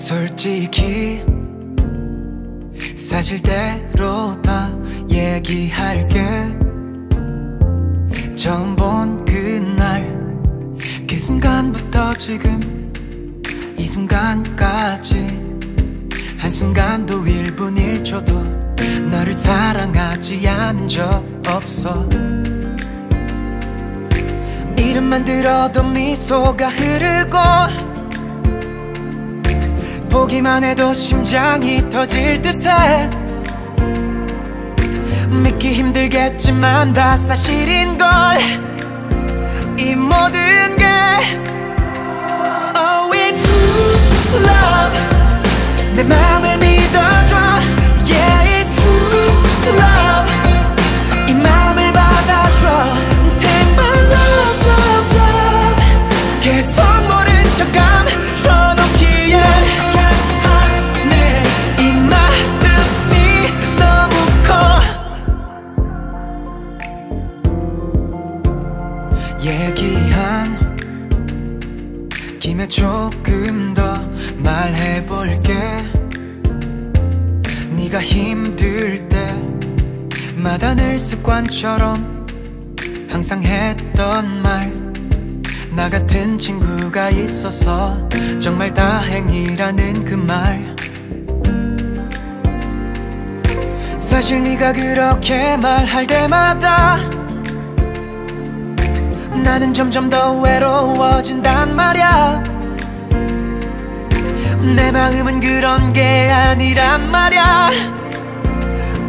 솔직히 사실대로 다 얘기할게. 처음 본 그날 그 순간부터 지금 이 순간까지 한순간도 1분 1초도 너를 사랑하지 않은 적 없어. 이름만 들어도 미소가 흐르고 보기만 해도 심장이 터질 듯해. 믿기 힘들겠지만 다 사실인걸. 이 모든 게 얘기한 김에 조금 더 말해볼게. 네가 힘들 때마다 늘 습관처럼 항상 했던 말 나 같은 친구가 있어서 정말 다행이라는 그 말. 사실 네가 그렇게 말할 때마다 나는 점점 더 외로워진단 말야. 내 마음은 그런 게 아니란 말야.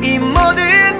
이 모든